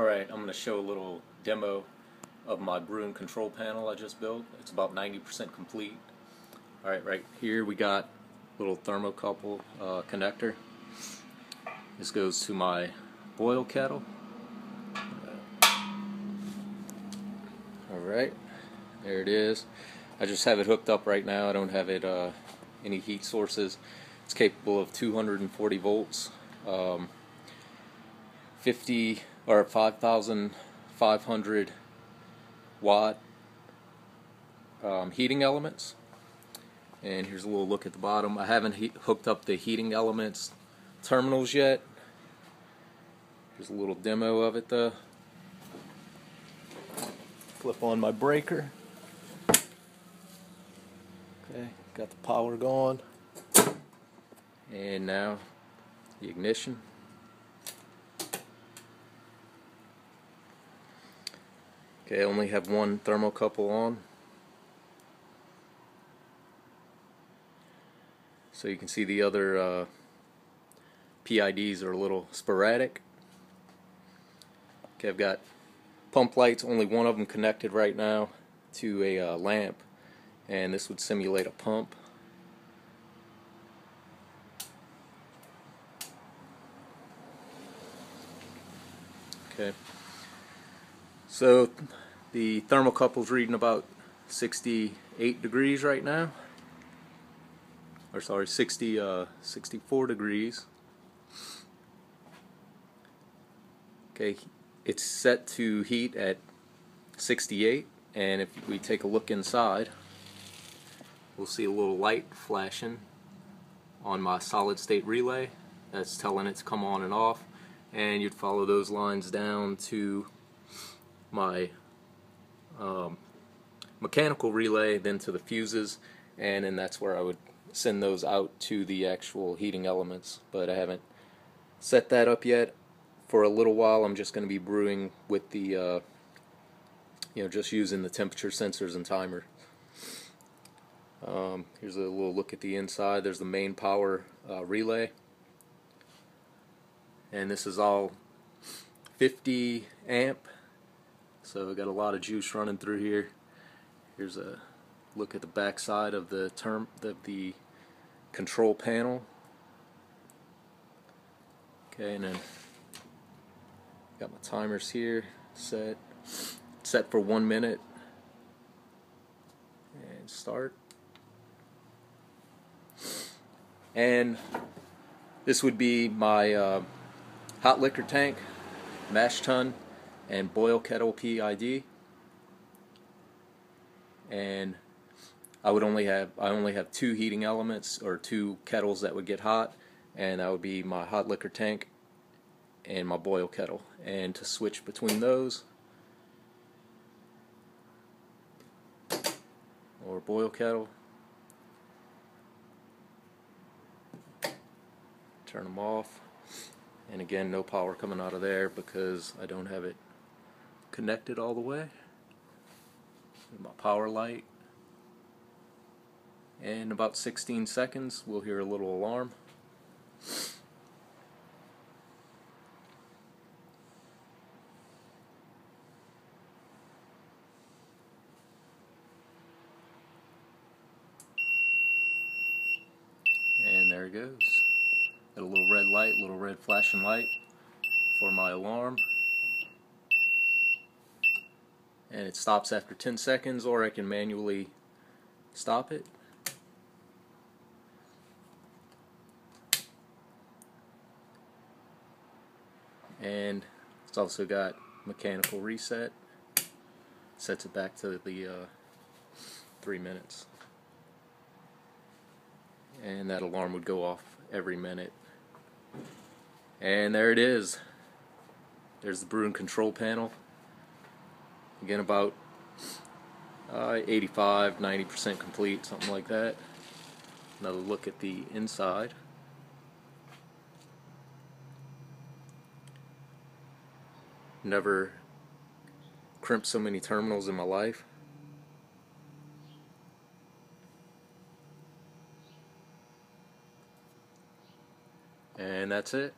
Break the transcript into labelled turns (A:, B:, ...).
A: Alright, I'm going to show a little demo of my brewing control panel I just built. It's about 90% complete. Alright, right here we got a little thermocouple uh, connector. This goes to my boil kettle. Alright, there it is. I just have it hooked up right now. I don't have it uh, any heat sources. It's capable of 240 volts. Um, 50 or 5,500 watt um, heating elements. And here's a little look at the bottom. I haven't hooked up the heating elements terminals yet. Here's a little demo of it though. Flip on my breaker. Okay, got the power going. And now the ignition. Okay, I only have one thermocouple on. So you can see the other uh, PIDs are a little sporadic. Okay, I've got pump lights, only one of them connected right now to a uh, lamp, and this would simulate a pump. Okay. So the thermocouple's reading about 68 degrees right now. Or sorry, 60, uh, 64 degrees. Okay, it's set to heat at 68 and if we take a look inside we'll see a little light flashing on my solid state relay that's telling it to come on and off and you'd follow those lines down to my um, mechanical relay then to the fuses and then that's where I would send those out to the actual heating elements. But I haven't set that up yet. For a little while I'm just going to be brewing with the uh, you know just using the temperature sensors and timer. Um, here's a little look at the inside. There's the main power uh, relay. And this is all 50 amp so we got a lot of juice running through here. Here's a look at the back side of the term of the control panel. Okay, and then got my timers here set set for one minute and start and this would be my uh, hot liquor tank mash tun and boil kettle PID and I would only have I only have two heating elements or two kettles that would get hot and that would be my hot liquor tank and my boil kettle. And to switch between those or boil kettle turn them off. And again no power coming out of there because I don't have it connected all the way. My power light. In about 16 seconds, we'll hear a little alarm. And there it goes. Got a little red light, little red flashing light for my alarm and it stops after 10 seconds or I can manually stop it. And it's also got mechanical reset. Sets it back to the uh, three minutes. And that alarm would go off every minute. And there it is. There's the brewing control panel Again, about uh, 85, 90% complete, something like that. Another look at the inside. Never crimped so many terminals in my life. And that's it.